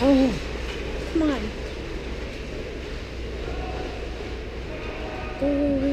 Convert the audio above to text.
Oh, come on. Oh.